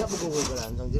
要不给我一个蓝灯，就